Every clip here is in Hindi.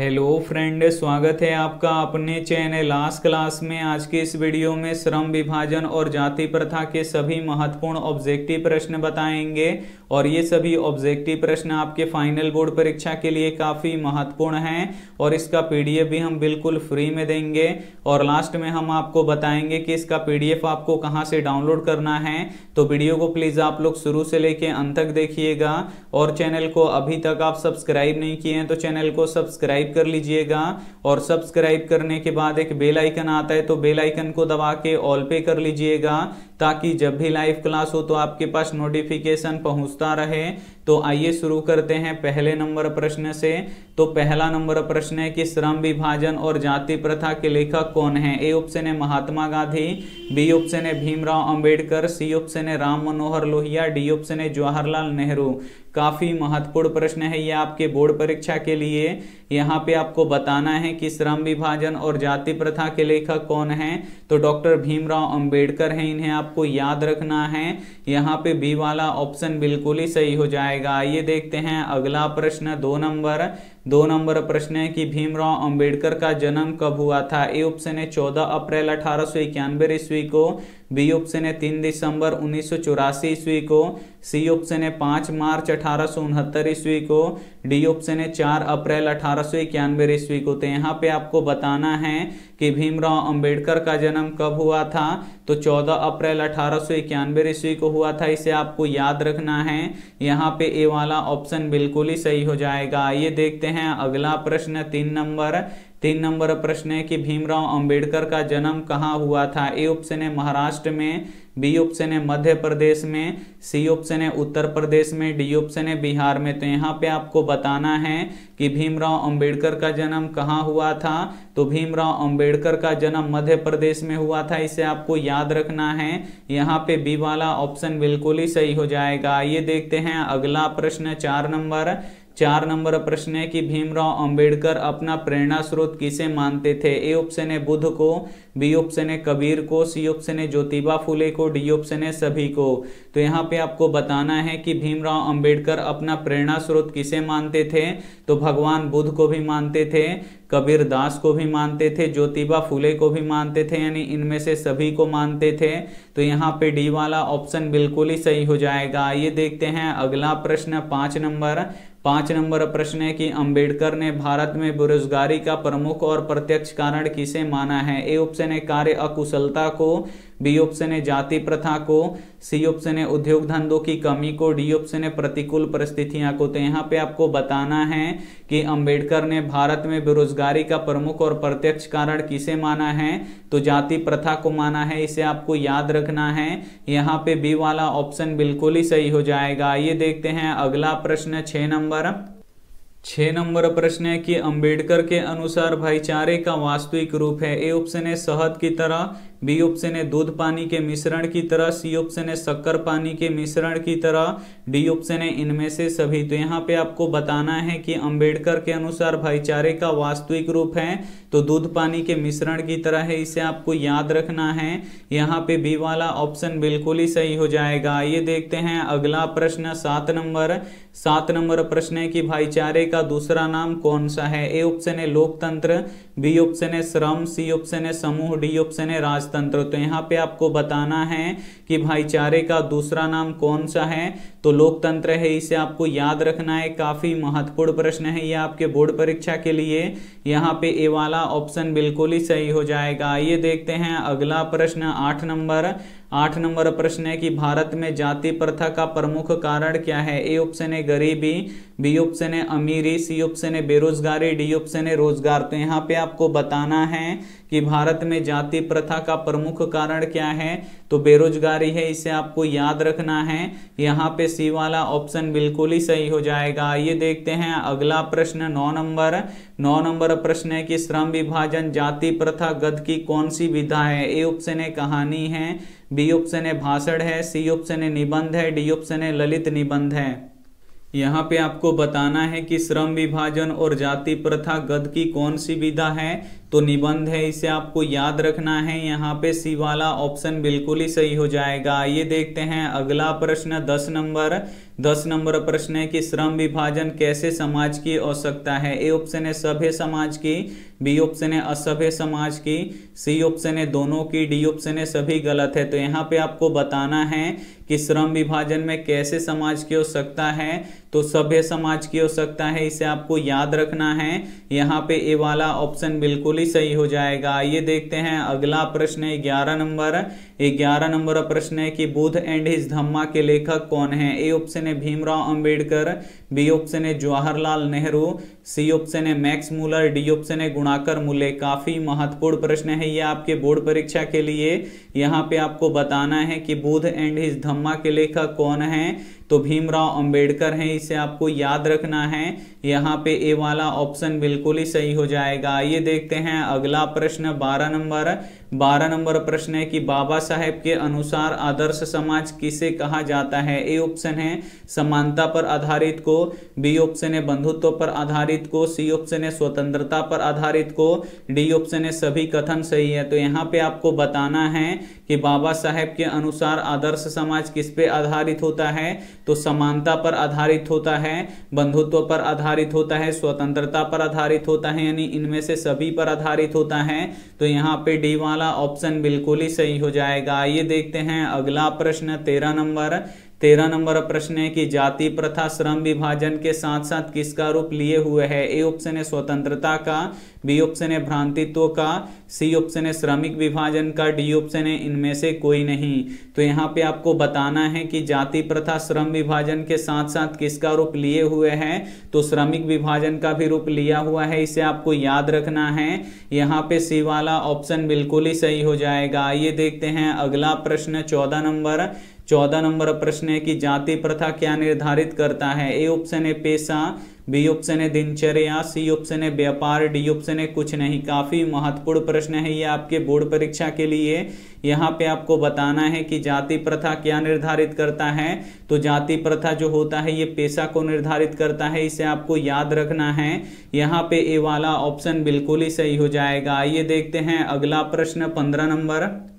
हेलो फ्रेंड स्वागत है आपका अपने चैनल लास्ट क्लास में। आज के इस वीडियो में श्रम विभाजन और जाति प्रथा के सभी महत्वपूर्ण ऑब्जेक्टिव प्रश्न बताएँगे। और ये सभी ऑब्जेक्टिव प्रश्न आपके फाइनल बोर्ड परीक्षा के लिए काफ़ी महत्वपूर्ण हैं। और इसका पीडीएफ भी हम बिल्कुल फ्री में देंगे। और लास्ट में हम आपको बताएँगे कि इसका पीडीएफ आपको कहाँ से डाउनलोड करना है। तो वीडियो को प्लीज़ आप लोग शुरू से लेके अंत तक देखिएगा। और चैनल को अभी तक आप सब्सक्राइब नहीं किए हैं तो चैनल को सब्सक्राइब कर लीजिएगा और सब्सक्राइब करने के बाद एक बेल आइकन आता है तो बेल आइकन को दबा के ऑल पे कर लीजिएगा ताकि जब भी लाइव क्लास हो तो आपके पास नोटिफिकेशन पहुँचता रहे। तो आइए शुरू करते हैं पहले नंबर प्रश्न से। तो पहला नंबर प्रश्न है कि श्रम विभाजन और जाति प्रथा के लेखक कौन है? ए ऑप्शन है महात्मा गांधी, बी ऑप्शन है भीमराव अंबेडकर, सी ऑप्शन है राम मनोहर लोहिया, डी ऑप्शन है जवाहरलाल नेहरू। काफ़ी महत्वपूर्ण प्रश्न है ये आपके बोर्ड परीक्षा के लिए। यहाँ पे आपको बताना है कि श्रम विभाजन और जाति प्रथा के लेखक कौन है? तो डॉक्टर भीमराव अंबेडकर हैं, इन्हें आपको याद रखना है। यहाँ पे बी वाला ऑप्शन बिल्कुल ही सही हो जाएगा। आइए देखते हैं अगला प्रश्न दो नंबर। दो नंबर प्रश्न है कि भीमराव अंबेडकर का जन्म कब हुआ था? ए ऑप्शन है चौदह अप्रैल अठारह ईस्वी को, बी ऑप्शन है तीन दिसंबर उन्नीस सौ चौरासी ईस्वी को, सी ऑप्शन है पाँच मार्च अठारह ईस्वी को, डी ऑप्शन है चार अप्रैल अठारह ईस्वी को। तो यहाँ पे आपको बताना है कि भीमराव अंबेडकर का जन्म कब हुआ था? तो 14 अप्रैल अठारह ईस्वी को हुआ था। इसे आपको याद रखना है। यहाँ पे ए वाला ऑप्शन बिल्कुल ही सही हो जाएगा। आइए देखते अगला प्रश्न, तीन नंबर। तीन नंबर प्रश्न है कि भीमराव अंबेडकर का जन्म कहाँ हुआ था? ए ऑप्शन है महाराष्ट्र में, बी ऑप्शन है मध्य प्रदेश में, सी ऑप्शन है उत्तर प्रदेश में, डी ऑप्शन है बिहार में। तो यहाँ पे आपको बताना है कि भीमराव अंबेडकर का जन्म कहाँ हुआ था। तो भीमराव अंबेडकर का जन्म मध्य प्रदेश में हुआ था, इसे आपको याद रखना है। यहाँ पे बी वाला ऑप्शन बिल्कुल ही सही हो जाएगा। ये देखते हैं अगला प्रश्न, चार नंबर। चार नंबर प्रश्न है कि भीमराव अंबेडकर अपना प्रेरणा स्रोत किसे मानते थे? ए ऑप्शन है बुद्ध को, बी ऑप्शन है कबीर को, सी ऑप्शन है ज्योतिबा फुले को, डी ऑप्शन है सभी को। तो यहाँ पे आपको बताना है कि भीमराव अंबेडकर अपना प्रेरणा स्रोत किसे मानते थे? तो भगवान बुद्ध को भी मानते थे, कबीर दास को भी मानते थे, ज्योतिबा फुले को भी मानते थे, यानी इनमें से सभी को मानते थे। तो यहाँ पे डी वाला ऑप्शन बिल्कुल ही सही हो जाएगा। ये देखते हैं अगला प्रश्न, पाँच नंबर। पाँच नंबर प्रश्न है कि अंबेडकर ने भारत में बेरोजगारी का प्रमुख और प्रत्यक्ष कारण किसे माना है? ए ऑप्शन है कार्य अकुशलता को बी ऑप्शन है जाति प्रथा को, सी ऑप्शन है उद्योग धंधों की कमी को, डी ऑप्शन है प्रतिकूल परिस्थितियाँ को। तो यहाँ पे आपको बताना है कि अंबेडकर ने भारत में बेरोजगारी का प्रमुख और प्रत्यक्ष कारण किसे माना है? तो जाति प्रथा को माना है, इसे आपको याद रखना है। यहाँ पे बी वाला ऑप्शन बिल्कुल ही सही हो जाएगा। ये देखते हैं अगला प्रश्न छह नंबर। छह नंबर प्रश्न है कि अंबेडकर के अनुसार भाईचारे का वास्तविक रूप है। ए ऑप्शन है शहद की तरह बी ऑप्शन है दूध पानी के मिश्रण की तरह, सी ऑप्शन है शक्कर पानी के मिश्रण की तरह, डी ऑप्शन है इनमें से सभी। तो यहाँ पे आपको बताना है कि अंबेडकर के अनुसार भाईचारे का वास्तविक रूप है। तो दूध पानी के मिश्रण की तरह है, इसे आपको याद रखना है। यहाँ पे बी वाला ऑप्शन बिल्कुल ही सही हो जाएगा। ये देखते हैं अगला प्रश्न, सात नंबर। सात नंबर प्रश्न है कि भाईचारे का दूसरा नाम कौन सा है? ए ऑप्शन है लोकतंत्र बी ऑप्शन है श्रम, सी ऑप्शन है समूह, डी ऑप्शन है राजतंत्र। तो यहाँ पे आपको बताना है कि भाईचारे का दूसरा नाम कौन सा है? तो लोकतंत्र है, इसे आपको याद रखना है। काफ़ी महत्वपूर्ण प्रश्न है ये आपके बोर्ड परीक्षा के लिए। यहाँ पे ए वाला ऑप्शन बिल्कुल ही सही हो जाएगा। ये देखते हैं अगला प्रश्न, आठ नंबर। आठ नंबर प्रश्न है कि भारत में जाति प्रथा का प्रमुख कारण क्या है? ए ऑप्शन है गरीबी, बी ऑप्शन है अमीरी, सी ऑप्शन है बेरोजगारी, डी ऑप्शन है रोज़गार। तो यहाँ पे आपको बताना है कि भारत में जाति प्रथा का प्रमुख कारण क्या है? तो बेरोजगारी है, इसे आपको याद रखना है। यहाँ पे सी वाला ऑप्शन बिल्कुल ही सही हो जाएगा। ये देखते हैं अगला प्रश्न, नौ नंबर। नौ नंबर प्रश्न है कि श्रम विभाजन जाति प्रथा गद की कौन सी विधा है? ए ऑप्शन है कहानी है बी ऑप्शन है भाषण है, सी ऑप्शन है निबंध है, डी ऑप्शन है ललित निबंध है। यहाँ पे आपको बताना है कि श्रम विभाजन और जाति प्रथा गद की कौन सी विधा है? तो निबंध है, इसे आपको याद रखना है। यहाँ पे सी वाला ऑप्शन बिल्कुल ही सही हो जाएगा। ये देखते हैं अगला प्रश्न, दस नंबर। दस नंबर प्रश्न है कि श्रम विभाजन कैसे समाज की आवश्यकता है? ए ऑप्शन है सभ्य समाज की, बी ऑप्शन है असभ्य समाज की, सी ऑप्शन है दोनों की, डी ऑप्शन है सभी गलत है। तो यहाँ पे आपको बताना है कि श्रम विभाजन में कैसे समाज की आवश्यकता है। तो सभ्य समाज की आवश्यकता है, इसे आपको याद रखना है। यहाँ पे ये वाला ऑप्शन बिल्कुल ही सही हो जाएगा। आइए देखते हैं अगला प्रश्न है, ग्यारह नंबर। ग्यारह नंबर प्रश्न है कि बुध एंड हिज धम्मा के लेखक कौन है? ए ऑप्शन है भीमराव अंबेडकर, बी ऑप्शन है जवाहरलाल नेहरू, सी ऑप्शन है मैक्स मूलर, डी ऑप्शन है गुणाकर मूल्य काफ़ी महत्वपूर्ण प्रश्न है ये आपके बोर्ड परीक्षा के लिए। यहाँ पे आपको बताना है कि बुध एंड हिज धम्मा के लेखक कौन है? तो भीमराव अंबेडकर हैं, इसे आपको याद रखना है। यहाँ पे ए वाला ऑप्शन बिल्कुल ही सही हो जाएगा। आइए देखते हैं अगला प्रश्न, बारह नंबर। बारह नंबर प्रश्न है कि बाबा साहेब के अनुसार आदर्श समाज किसे कहा जाता है? ए ऑप्शन है समानता पर आधारित को, बी ऑप्शन है बंधुत्व पर आधारित को, सी ऑप्शन है स्वतंत्रता पर आधारित को, डी ऑप्शन है सभी कथन सही है। तो यहाँ पे आपको बताना है कि बाबा साहेब के अनुसार आदर्श समाज किस पे आधारित होता है? तो समानता पर आधारित होता है, बंधुत्व पर आधारित होता है, स्वतंत्रता पर आधारित होता है, यानी इनमें से सभी पर आधारित होता है। तो यहाँ पे डी वाला ऑप्शन बिल्कुल ही सही हो जाएगा। आइए देखते हैं अगला प्रश्न, तेरह नंबर। तेरह नंबर प्रश्न है कि जाति, प्रथा, श्रम विभाजन के साथ साथ किसका रूप लिए हुए है? ए ऑप्शन है स्वतंत्रता का, बी ऑप्शन है भ्रांतित्व का, सी ऑप्शन है श्रमिक विभाजन का, डी ऑप्शन है इनमें से कोई नहीं। तो यहाँ पे आपको बताना है कि जाति, प्रथा, श्रम विभाजन के साथ साथ किसका रूप लिए हुए है? तो श्रमिक विभाजन का भी रूप लिया हुआ है, इसे आपको याद रखना है। यहाँ पे सी वाला ऑप्शन बिल्कुल ही सही हो जाएगा। आइए देखते हैं अगला प्रश्न, चौदह नंबर। चौदह नंबर प्रश्न है कि जाति प्रथा क्या निर्धारित करता है? ए ऑप्शन है पेशा, बी ऑप्शन है दिनचर्या, सी ऑप्शन है व्यापार, डी ऑप्शन है कुछ नहीं। काफ़ी महत्वपूर्ण प्रश्न है ये आपके बोर्ड परीक्षा के लिए। यहाँ पे आपको बताना है कि जाति प्रथा क्या निर्धारित करता है। तो जाति प्रथा जो होता है ये पेशा को निर्धारित करता है, इसे आपको याद रखना है। यहाँ पे ए वाला ऑप्शन बिल्कुल ही सही हो जाएगा। आइए देखते हैं अगला प्रश्न, पंद्रह नंबर।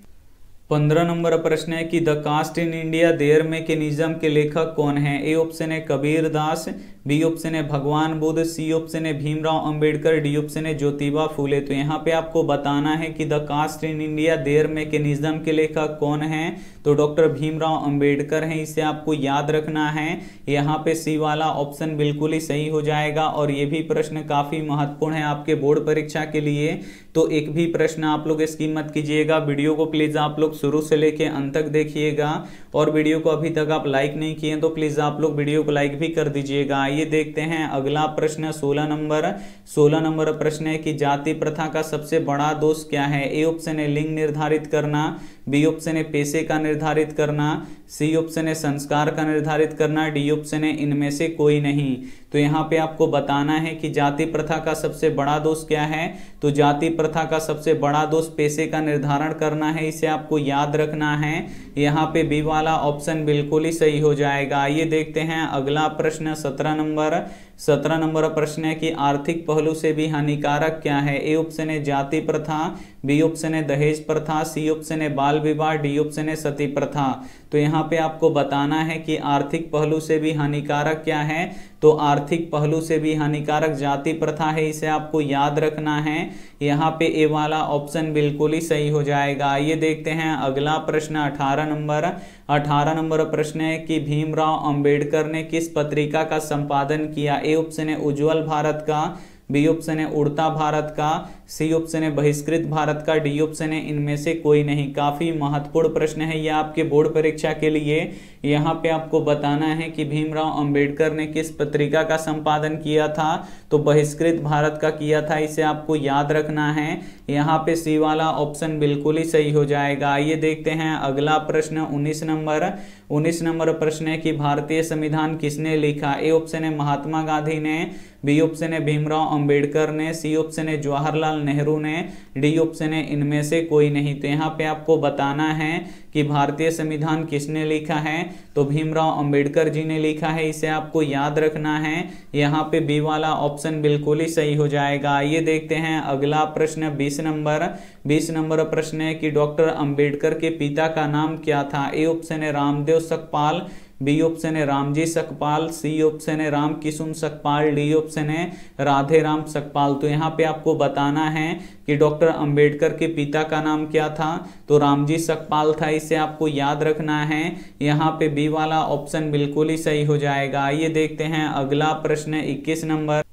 पंद्रह नंबर प्रश्न है कि the caste in India their mechanism के लेखक कौन है? ए ऑप्शन है कबीर दास बी ऑप्शन है भगवान बुद्ध, सी ऑप्शन है भीमराव अंबेडकर, डी ऑप्शन है ज्योतिबा फूले। तो यहाँ पे आपको बताना है कि the caste in India their mechanism के लेखक कौन है? तो डॉक्टर भीमराव अंबेडकर हैं, इसे आपको याद रखना है। यहाँ पे सी वाला ऑप्शन बिल्कुल ही सही हो जाएगा और ये भी प्रश्न काफ़ी महत्वपूर्ण है आपके बोर्ड परीक्षा के लिए। तो एक भी प्रश्न आप लोग इसकी मत कीजिएगा, वीडियो को प्लीज़ आप लोग शुरू से लेके अंत तक देखिएगा। और वीडियो को अभी तक आप लाइक नहीं किए तो प्लीज़ आप लोग वीडियो को लाइक भी कर दीजिएगा। आइए देखते हैं अगला प्रश्न, सोलह नंबर। सोलह नंबर प्रश्न है कि जाति प्रथा का सबसे बड़ा दोष क्या है? ए ऑप्शन है, लिंग निर्धारित करना। बी ऑप्शन है पेशे का निर्धारित करना, सी ऑप्शन है संस्कार का निर्धारित करना, डी ऑप्शन है इनमें से कोई नहीं। तो यहाँ पे आपको बताना है कि जाति प्रथा का सबसे बड़ा दोष क्या है? तो जाति प्रथा का सबसे बड़ा दोष पेशे का निर्धारण करना है, इसे आपको याद रखना है। यहाँ पे बी वाला ऑप्शन बिल्कुल ही सही हो जाएगा। आइए देखते हैं अगला प्रश्न, सत्रह नंबर। सत्रह नंबर प्रश्न है कि आर्थिक पहलू से भी हानिकारक क्या है? ए ऑप्शन है जाति प्रथा, बी ऑप्शन है दहेज प्रथा, सी ऑप्शन है बाल विवाह, डी ऑप्शन है सती प्रथा। तो यहाँ पे आपको बताना है कि आर्थिक पहलू से भी हानिकारक क्या है? तो आर्थिक पहलू से भी हानिकारक जाति प्रथा है, इसे आपको याद रखना है। यहाँ पे ए वाला ऑप्शन बिल्कुल ही सही हो जाएगा। आइए देखते हैं अगला प्रश्न, अठारह नंबर। अठारह नंबर प्रश्न है कि भीमराव अंबेडकर ने किस पत्रिका का संपादन किया? ए ऑप्शन है उज्ज्वल भारत का। बी ऑप्शन है उड़ता भारत का, सी ऑप्शन है बहिष्कृत भारत का, डी ऑप्शन है इनमें से कोई नहीं। काफ़ी महत्वपूर्ण प्रश्न है यह आपके बोर्ड परीक्षा के लिए। यहाँ पे आपको बताना है कि भीमराव अंबेडकर ने किस पत्रिका का संपादन किया था तो बहिष्कृत भारत का किया था, इसे आपको याद रखना है। यहाँ पे सी वाला ऑप्शन बिल्कुल ही सही हो जाएगा। आइए देखते हैं अगला प्रश्न, उन्नीस नंबर। उन्नीस नंबर प्रश्न है कि भारतीय संविधान किसने लिखा? ए ऑप्शन है महात्मा गांधी ने, बी ऑप्शन है भीमराव अंबेडकर ने, सी ऑप्शन है जवाहरलाल नेहरू ने, डी ऑप्शन है इनमें से कोई नहीं। तो यहाँ पे आपको बताना है कि भारतीय संविधान किसने लिखा है? तो भीमराव अंबेडकर जी ने लिखा है, इसे आपको याद रखना है। यहाँ पे बी वाला ऑप्शन बिल्कुल ही सही हो जाएगा। आइए देखते हैं अगला प्रश्न, बीस नंबर। बीस नंबर प्रश्न है कि डॉक्टर अंबेडकर के पिता का नाम क्या था? ए ऑप्शन है रामदेव सकपाल बी ऑप्शन है रामजी सकपाल, सी ऑप्शन है राम किशुन सकपाल, डी ऑप्शन है राधे राम सकपाल। तो यहाँ पे आपको बताना है कि डॉक्टर अंबेडकर के पिता का नाम क्या था? तो रामजी सकपाल था, इसे आपको याद रखना है। यहाँ पे बी वाला ऑप्शन बिल्कुल ही सही हो जाएगा। आइए देखते हैं अगला प्रश्न, इक्कीस नंबर।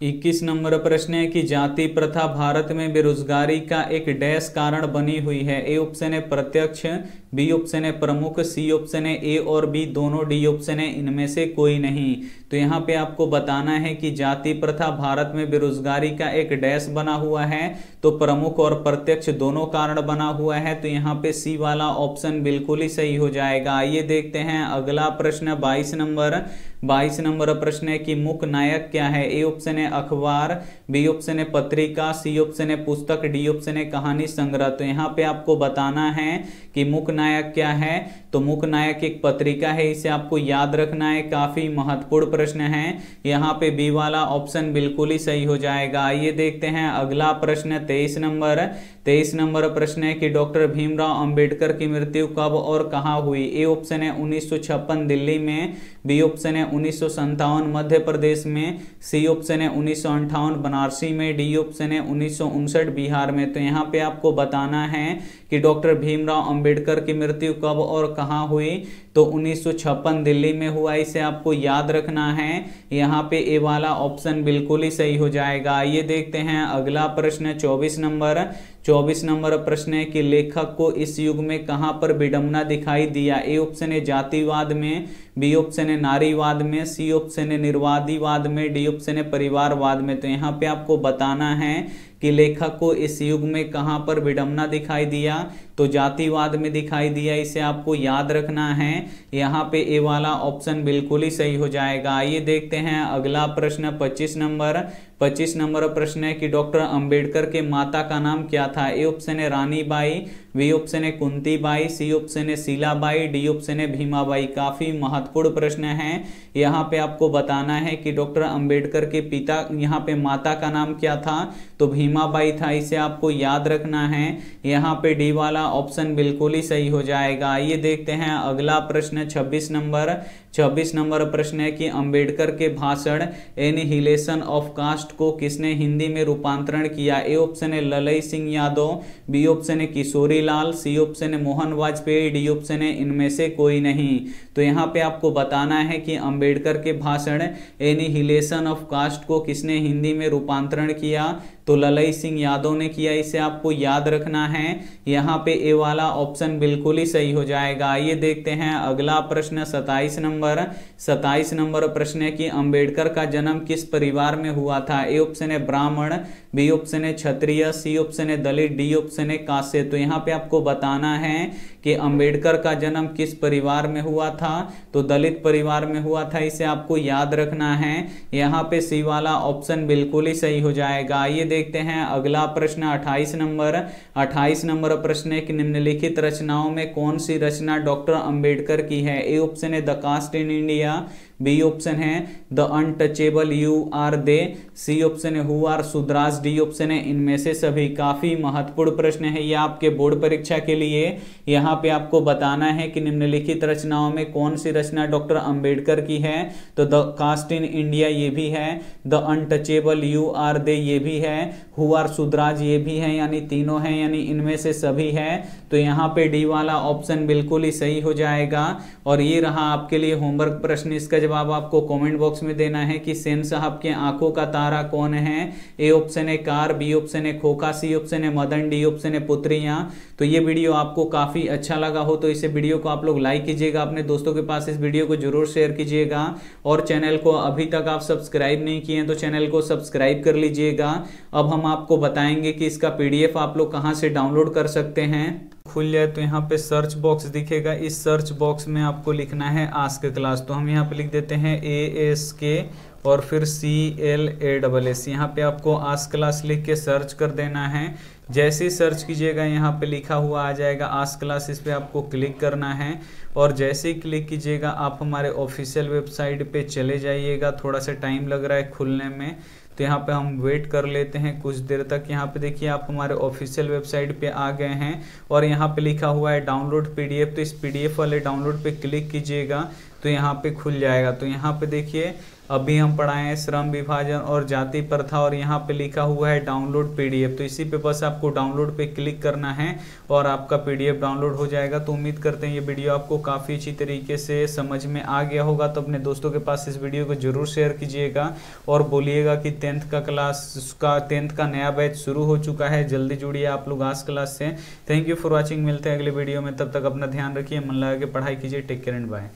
इक्कीस नंबर प्रश्न है कि जाति प्रथा भारत में बेरोजगारी का एक डैश कारण बनी हुई है। ए ऑप्शन है प्रत्यक्ष, बी ऑप्शन है प्रमुख, सी ऑप्शन है ए और बी, दोनों डी ऑप्शन है। इनमें से कोई नहीं। तो यहाँ पे आपको बताना है कि जाति प्रथा भारत में बेरोजगारी का एक डैश बना हुआ है तो प्रमुख और प्रत्यक्ष दोनों कारण बना हुआ है तो यहाँ पे सी वाला ऑप्शन बिल्कुल ही सही हो जाएगा। आइए देखते हैं अगला प्रश्न, बाईस नंबर। बाईस नंबर प्रश्न है कि मुख्य नायक क्या है? ए ऑप्शन है अखबार बी ऑप्शन है पत्रिका सी ऑप्शन है पुस्तक डी ऑप्शन है कहानी संग्रह। तो यहाँ पे आपको बताना है कि मुख्य नायक क्या है? तो मुख्य नायक एक पत्रिका है, इसे आपको याद रखना है, काफ़ी महत्वपूर्ण प्रश्न है। यहाँ पे बी वाला ऑप्शन बिल्कुल ही सही हो जाएगा। आइए देखते हैं अगला प्रश्न, तेईस नंबर। तेईस नंबर प्रश्न है कि डॉक्टर भीमराव अंबेडकर की मृत्यु कब और कहाँ हुई? ए ऑप्शन है उन्नीस दिल्ली में बी ऑप्शन है उन्नीस मध्य प्रदेश में सी ऑप्शन है उन्नीस बनारसी में डी ऑप्शन है उन्नीस सौ उनसठ बिहार में। तो यहाँ पे आपको बताना है कि डॉक्टर भीमराव अंबेडकर की मृत्यु कब और कहाँ हुई? तो उन्नीस सौ छप्पन दिल्ली में हुआ, इसे आपको याद रखना है। यहाँ पे ए वाला ऑप्शन बिल्कुल ही सही हो जाएगा। ये देखते हैं अगला प्रश्न 24 नंबर। 24 नंबर प्रश्न है कि लेखक को इस युग में कहाँ पर विडम्बना दिखाई दिया? ए ऑप्शन है जातिवाद में, बी ऑप्शन है नारीवाद में, सी ऑप्शन है निर्वादीवाद में, डी ऑप्शन है परिवारवाद में। तो यहाँ पे आपको बताना है कि लेखक को इस युग में कहाँ पर विडम्बना दिखाई दिया? तो जातिवाद में दिखाई दिया, इसे आपको याद रखना है। यहाँ पे ए वाला ऑप्शन बिल्कुल ही सही हो जाएगा। आइए देखते हैं अगला प्रश्न 25 नंबर। 25 नंबर प्रश्न है कि डॉक्टर अंबेडकर के माता का नाम क्या था? ए ऑप्शन है रानी बाई बी ऑप्शन है कुंती बाई सी ऑप्शन है शीलाबाई, डी ऑप्शन है भीमाबाई। काफ़ी महत्वपूर्ण प्रश्न है। यहाँ पे आपको बताना है कि डॉक्टर अंबेडकर के पिता, यहाँ पे माता का नाम क्या था? तो भीमाबाई था, इसे आपको याद रखना है। यहाँ पे डी वाला ऑप्शन बिल्कुल ही सही हो जाएगा। आइए देखते हैं अगला प्रश्न 26 नंबर। 26 नंबर प्रश्न है कि अंबेडकर के भाषण एनिहिलेशन ऑफ़ कास्ट को किसने हिंदी में रूपांतरण किया? ए ऑप्शन है ललई सिंह यादव, बी ऑप्शन है किशोरी लाल, सी ऑप्शन है, मोहन वाजपेयी, डी ऑप्शन है, इनमें से कोई नहीं। तो यहाँ पे आपको बताना है कि अंबेडकर के भाषण, एनिहिलेशन ऑफ़ कास्ट को किसने हिंदी में रूपांतरण किया? तो ललई सिंह यादव ने किया, इसे आपको याद रखना है। यहाँ पे ए वाला ऑप्शन बिल्कुल ही सही हो जाएगा। आइए देखते हैं अगला प्रश्न, सताइस नंबर। सताइस नंबर प्रश्न है कि अंबेडकर का जन्म किस परिवार में हुआ था? ए ऑप्शन है ब्राह्मण, बी ऑप्शन है क्षत्रिय, सी ऑप्शन है दलित, डी ऑप्शन है काश्य तो यहाँ पे आपको बताना है कि अंबेडकर का जन्म किस परिवार में हुआ था? तो दलित परिवार में हुआ था, इसे आपको याद रखना है। यहाँ पे सी वाला ऑप्शन बिल्कुल ही सही हो जाएगा। आइए देखते हैं। अगला प्रश्न 28 नंबर। 28 नंबर प्रश्न है कि निम्नलिखित रचनाओं में कौन सी रचना डॉक्टर अंबेडकर की है? ए ऑप्शन है the caste in India B option है the untouchable you are they C option है who are Shudras D option है इनमें से सभी. काफ़ी महत्वपूर्ण प्रश्न है ये आपके बोर्ड परीक्षा के लिए. यहाँ पे आपको बताना है कि निम्नलिखित रचनाओं में कौन सी रचना डॉक्टर अंबेडकर की है? तो द कास्ट इन इंडिया ये भी है. The untouchable you are they ये भी है. हु आर सुद्राज ये भी है, यानी तीनों हैं, यानी इनमें से सभी है. तो यहाँ पे डी वाला ऑप्शन बिल्कुल ही सही हो जाएगा. और ये रहा आपके लिए होमवर्क प्रश्न. इसका जवाब आपको कमेंट बॉक्स में देना है कि सेन साहब के आँखों का तारा कौन है? ए ऑप्शन है कार बी ऑप्शन है खोखा सी ऑप्शन है मदन डी ऑप्शन है पुत्रियाँ। तो ये वीडियो आपको काफ़ी अच्छा लगा हो तो इसे वीडियो को आप लोग लाइक कीजिएगा, अपने दोस्तों के पास इस वीडियो को ज़रूर शेयर कीजिएगा। और चैनल को अभी तक आप सब्सक्राइब नहीं किए तो चैनल को सब्सक्राइब कर लीजिएगा। अब हम आपको बताएँगे कि इसका पीडीएफ आप लोग कहाँ से डाउनलोड कर सकते हैं। खुल जाए तो यहाँ पे सर्च बॉक्स दिखेगा। इस सर्च बॉक्स में आपको लिखना है आस्क क्लास तो हम यहाँ पे लिख देते हैं ए एस के और फिर C L A double S यहाँ पे आपको आस्क क्लास लिख के सर्च कर देना है। जैसे ही सर्च कीजिएगा, यहाँ पे लिखा हुआ आ जाएगा। आस क्लास इस पर आपको क्लिक करना है। और जैसे ही क्लिक कीजिएगा, आप हमारे ऑफिशियल वेबसाइट पे चले जाइएगा। थोड़ा सा टाइम लग रहा है खुलने में। तो यहाँ पे हम वेट कर लेते हैं कुछ देर तक। यहाँ पे देखिए आप हमारे ऑफिशियल वेबसाइट पे आ गए हैं और यहाँ पे लिखा हुआ है डाउनलोड पीडीएफ तो इस पीडीएफ वाले डाउनलोड पे क्लिक कीजिएगा। तो यहाँ पे खुल जाएगा। तो यहाँ पे देखिए, अभी हम पढ़ाए हैं श्रम विभाजन और जाति प्रथा और यहाँ पे लिखा हुआ है डाउनलोड पीडीएफ। तो इसी पे बस आपको डाउनलोड पे क्लिक करना है और आपका पीडीएफ डाउनलोड हो जाएगा। तो उम्मीद करते हैं ये वीडियो आपको काफ़ी अच्छी तरीके से समझ में आ गया होगा। तो अपने दोस्तों के पास इस वीडियो को ज़रूर शेयर कीजिएगा और बोलिएगा कि टेंथ का क्लास का टेंथ का नया बैच शुरू हो चुका है। जल्दी जुड़िए आप लोग आज क्लास से। थैंक यू फॉर वॉचिंग मिलते हैं अगले वीडियो में। तब तक अपना ध्यान रखिए, मन लगा के पढ़ाई कीजिए। Take care and bye